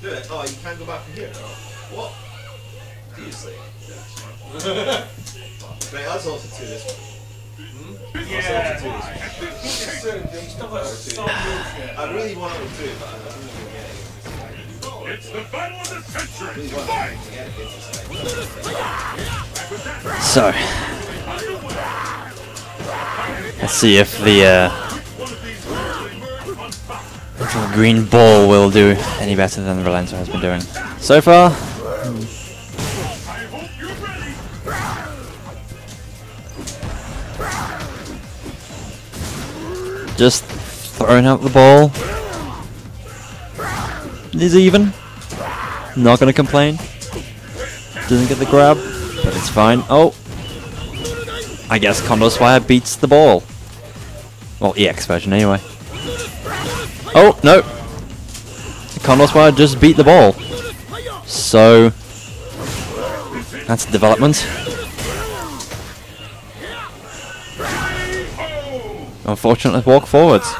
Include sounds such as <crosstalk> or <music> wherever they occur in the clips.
Do it. Oh, you can't go back from here. What? Seriously. <laughs> Right, let's also do this one. Yeah. Let's also do this one. I really want to do it, but I don't think I'm getting it. It's the battle of the century. really want to get it against this So, let's see if the uh, little green ball will do any better than Valento has been doing. So far, just throwing out the ball. Is even. Not gonna complain. Doesn't get the grab, but it's fine. Oh, I guess Condor Spire beats the ball. Well, EX version anyway. Oh no, Condor just beat the ball. So that's a development. Unfortunately, walk forwards.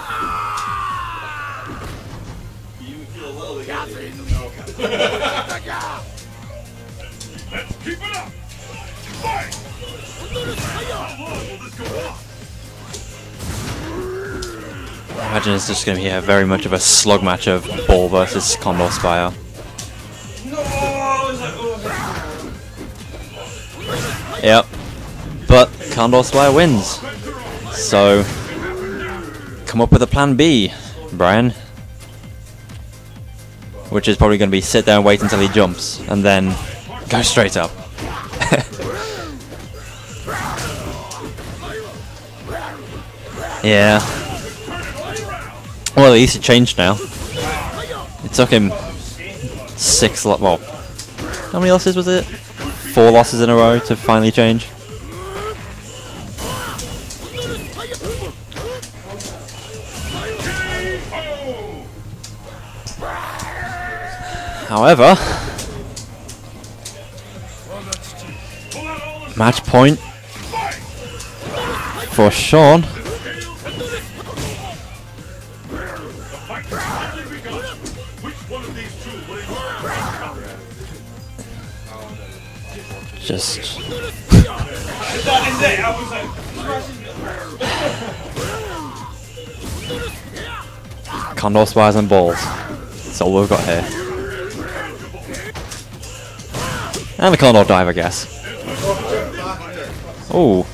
Imagine it's just going to be a very much of a slug match of Ball versus Condor Spire. Yep. But Condor Spire wins. So, come up with a plan B, Brian. Which is probably going to be sit there and wait until he jumps, and then go straight up. <laughs> yeah. Well, at least it changed now. It took him six lo- well, how many losses was it? Four losses in a row to finally change. However, match point for Sean. Just Condor Spires and balls. That's all we've got here. And the Condor dive, I guess. Oh,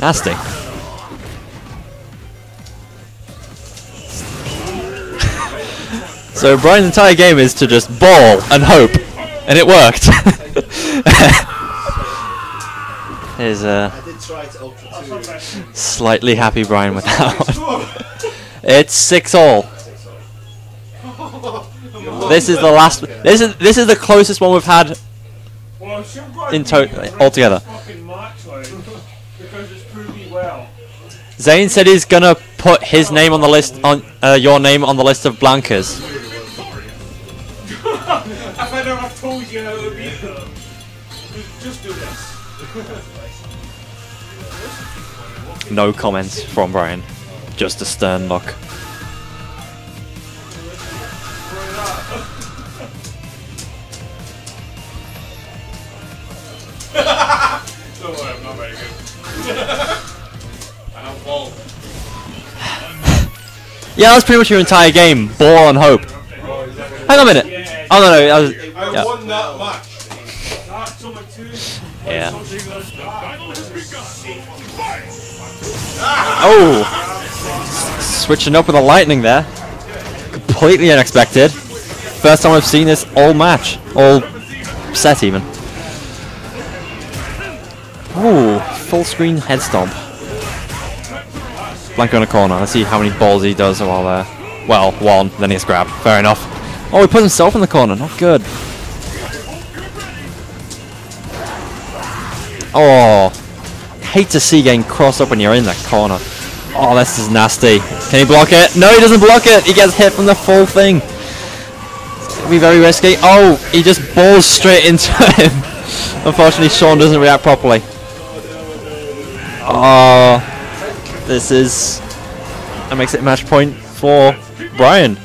nasty. <laughs> so Brian's entire game is to just ball and hope, and it worked. <laughs> <laughs> There's a I did try to ultra two. slightly happy Brian with that <laughs> one. It's six all. This is the last. This is this is the closest one we've had Well, she'll go in total altogether. fucking match, like, because it's proved me well. Zane said he's gonna put his name on the list on uh, your name on the list of blankers. <laughs> if I never told you No comments from Brian. Just a stern look. Don't worry, I'm not very good. <laughs> I have ball. Yeah, that's pretty much your entire game. Ball and hope. Oh, Hang on a minute. Oh no no. I was, yeah. Oh! Switching up with the lightning there. Completely unexpected. First time I've seen this all match. All set even. Ooh, full screen head stomp. Blanka in a corner. Let's see how many balls he does while there. Well, one, then he gets grabbed. Fair enough. Oh, he put himself in the corner. Not good. Oh, hate to see getting crossed up when you're in that corner. Oh, this is nasty. Can he block it? No, he doesn't block it. He gets hit from the full thing. Be very risky. Oh, he just balls straight into <laughs> him. Unfortunately, Sean doesn't react properly. Oh, this is that makes it match point for Brian.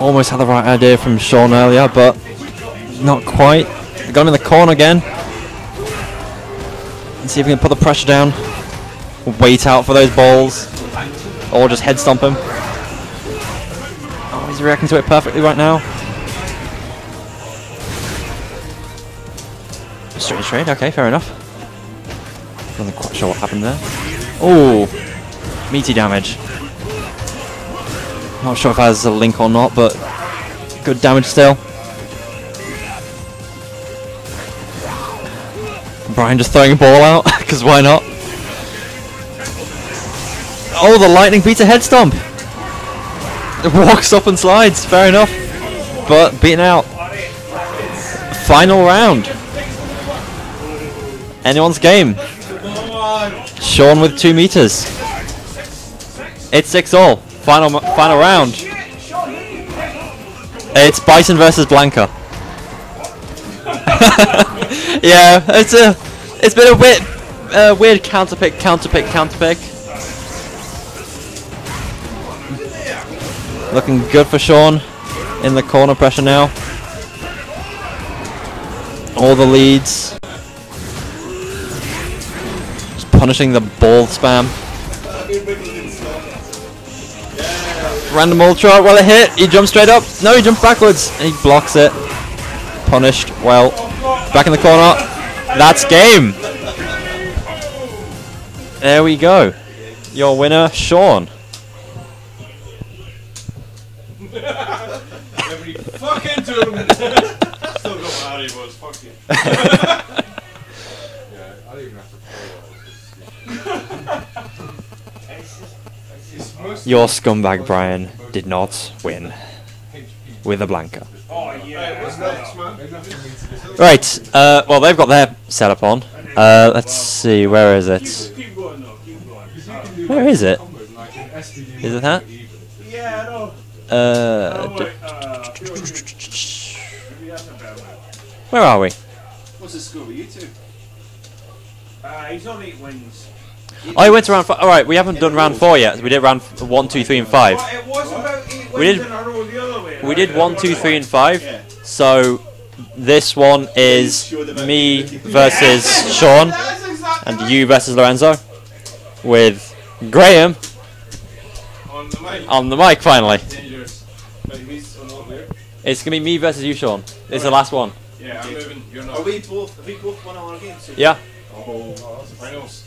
almost had the right idea from Sean earlier, but not quite. Got him in the corner again. Let's see if we can put the pressure down. Wait out for those balls. Or just head stomp him. Oh, he's reacting to it perfectly right now. Straight trade, okay, fair enough. Not quite sure what happened there. Oh, meaty damage. Not sure if that has a link or not, but good damage still. Brian just throwing a ball out, <laughs> because why not? Oh, the lightning beats a head stomp. It walks up and slides, fair enough. But beaten out. Final round. Anyone's game. Sean with two meters. It's six all. Final final round. It's Bison versus Blanka. <laughs> <laughs> yeah, it's a it's been a weird uh, weird counter pick, counter pick, counter pick. Looking good for Sean in the corner pressure now. All the leads. Just punishing the ball spam. Random ultra, well it hit, he jumps straight up. No, he jumps backwards. And he blocks it. Punished. Well, back in the corner. That's game. There we go. Your winner, Sean. Every fucking tournament. Still got fuck you. Your scumbag Brian did not win with a Blanka. Oh yeah. what's next, man? Right, uh, well they've got their setup on. Uh, let's see, where is it? Keep going though. Keep going. Where is it? Is Is it that? Yeah, Uh, d- wait, uh, maybe that's a bad one. where are we? What's the score with you two? Uh, he's on eight wins. Oh, I went to round five. Alright, we haven't done round four yet. We did round one, two, three, and five. But it was about eight We did- in a row the other way. We did one, two, three, and five. So this one is me versus Sean, and you versus Lorenzo, with Graham On the mic. on the mic finally. Dangerous. But he's on what there? It's gonna be me versus you, Sean. It's the last one. Yeah, I'm moving. You're Are we both? Have we both won our games? So Yeah. Oh, finals.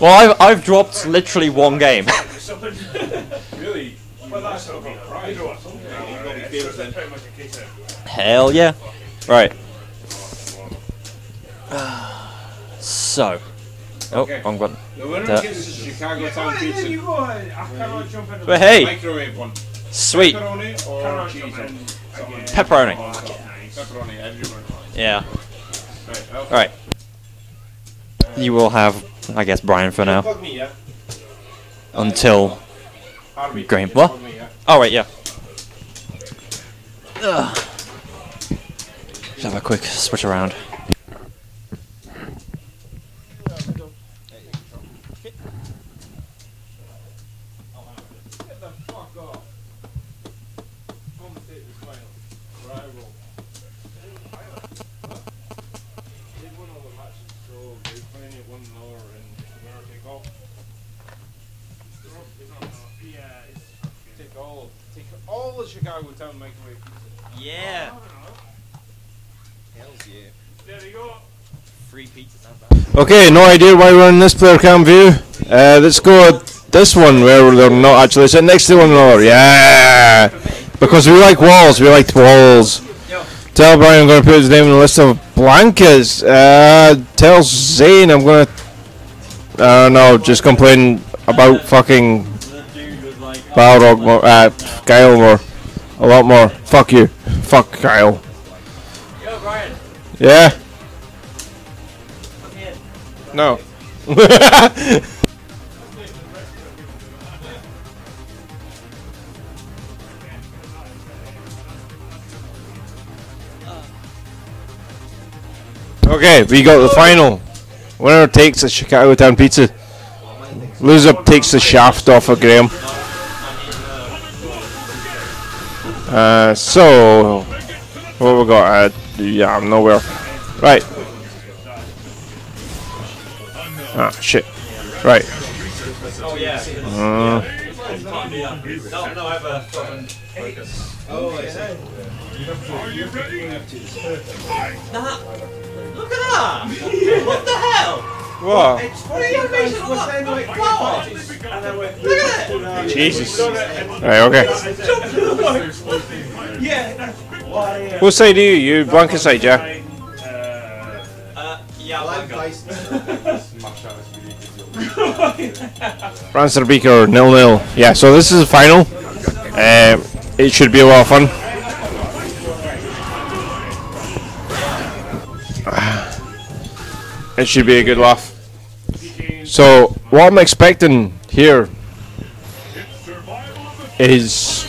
Well, I've, I've dropped literally one game. <laughs> Really? Well, that's not good. You know what? Yeah, you've got to be favourites then. Pretty much a case of. Hell yeah. Right. So. Oh, Okay. wrong button. The winner That- gets the Chicago Town Pizza. you go. I cannot jump in. But hey, Microwave one. sweet. Pepperoni or cheese jump on in again. Pepperoni. Oh, nice. Pepperoni, everyone. Yeah. Right, well, Right. You will have, I guess, Brian for now. Fuck me, yeah? Until. Harvey. Graham, what? fuck me, yeah? Oh, wait, yeah. Ugh. Just have a quick switch around. Take all. Take all. The Chicago Town microwave pizza. Yeah. Hells yeah. There you go. Free pizza Okay, no idea why we're in this player cam view. Uh, let's go this one where they're not actually sitting next to one another. Yeah! Because we like walls, we like walls. Tell Brian I'm going to put his name on the list of blankets. Uh, tell Zane I'm going to. I don't know, just complain about fucking Balrog more, uh, Kyle more. A lot more. Fuck you. Fuck Kyle. Yo, Brian. Yeah? No. <laughs> okay, we got the final. Winner takes a Chicago Town pizza. Loser takes the shaft off of Graham. Uh, so, what we got? Uh, yeah, I'm nowhere. Right. Ah, shit. Right. Oh yeah. Uh. Oh? Nah. Look at that! what the hell? What? What are you animation on that? Wow. Look at it! Jesus. Right, okay. Yeah. What side are you? You Blanka side, yeah? Uh, yeah, I like Smash out this video. <laughs> Rancer Beaker nil nil. Yeah, so this is the final. Um, it should be a lot of fun. <sighs> It should be a good laugh. So what I'm expecting here is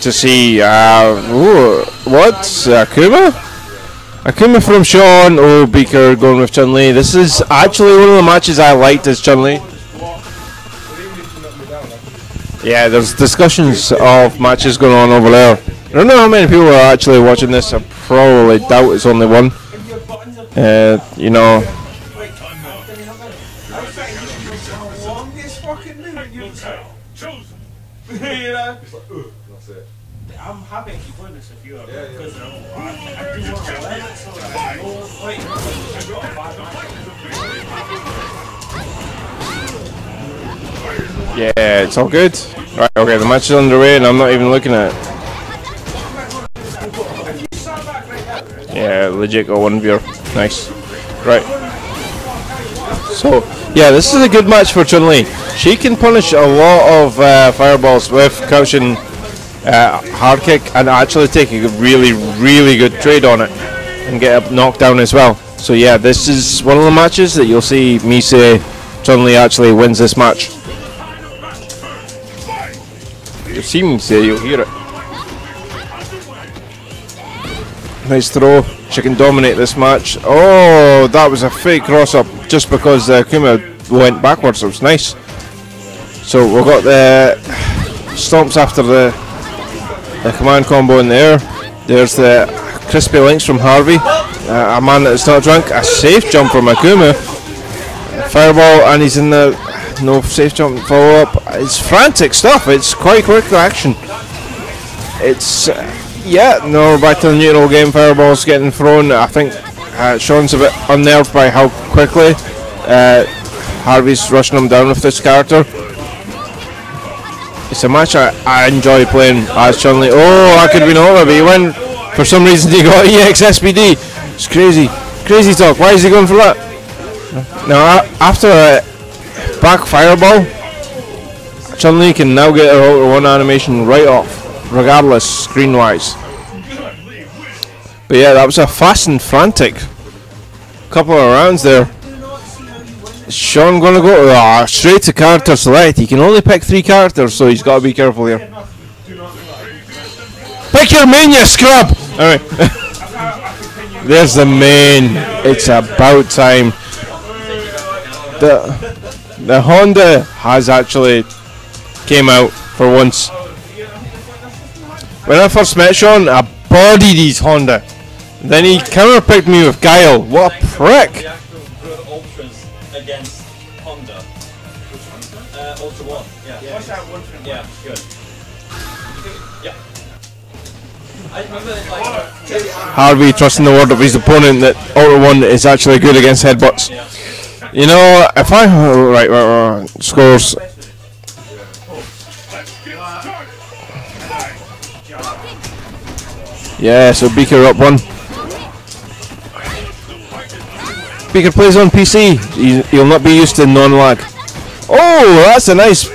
to see uh, ooh, what Akuma. Akuma from Sean. or Beaker going with Chun Li. This is actually one of the matches I liked as Chun Li. Yeah, there's discussions of matches going on over there. I don't know how many people are actually watching this. I probably doubt it's only one. Uh, you know, yeah, it's all good. Right, okay, the match is underway and I'm not even looking at it. Yeah, legit got one viewer. Nice. Right. So, yeah, this is a good match for Chun Li. She can punish a lot of uh, fireballs with crouching uh, hard kick and actually take a really, really good trade on it and get a knockdown as well. So, yeah, this is one of the matches that you'll see me say Chun Li actually wins this match. You see me say, you'll hear it. Nice throw. She can dominate this match. Oh, that was a fake cross up just because uh, Kuma went backwards. It was nice. So we've got the stomps after the the command combo in there. There's the crispy links from Harvey. Uh, a man that's not drunk. A safe jump from Akuma. Fireball, and he's in the no safe jump follow up. It's frantic stuff. It's quite quick action. It's uh, yeah, no, back to the neutral game. Fireball's getting thrown. I think uh, Sean's a bit unnerved by how quickly uh, Harvey's rushing him down with this character. It's a match I, I enjoy playing as Li. Oh, that could have been over, but he went for some reason <laughs> he got EXSPD. It's crazy, crazy talk. Why is he going for that? Now a- after a back fireball, Chun Li can now get her One animation right off, regardless screen wise. But yeah, that was a fast and frantic couple of rounds there. Sean gonna go ah, straight to character select? He can only pick three characters, so he's got to be careful here. Pick your main, you scrub! Alright. <laughs> There's the main. It's about time. The the Honda has actually came out for once. When I first met Sean, I bodied his Honda. Then he counter picked me with Guile. What a prick! The actual good ultras against Honda. Uh, Ultra One. Yeah. What's that one from? Yeah, good. Yeah. I remember like Harvey trusting the word of his opponent that Ultra One is actually good against headbutts. You know, if I right, right, right scores. Yeah, so Beaker up one. Beaker plays on PC. He- He'll not be used to non-lag. Oh, that's a nice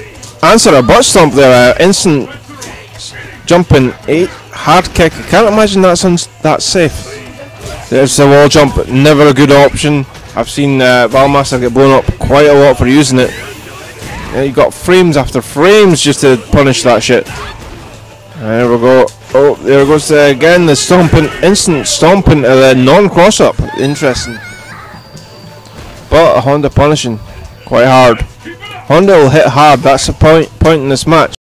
answer. A butt stomp there. Uh, instant jumping eight hard kick. I can't imagine that's that's safe. There's the wall jump. Never a good option. I've seen uh, Valmaster get blown up quite a lot for using it. Yeah, you got frames after frames just to punish that shit. There we go. Oh, there goes uh, again the stomping, instant stomping of the non-cross up. Interesting. But Honda punishing quite hard. Honda will hit hard. That's the point point in this match.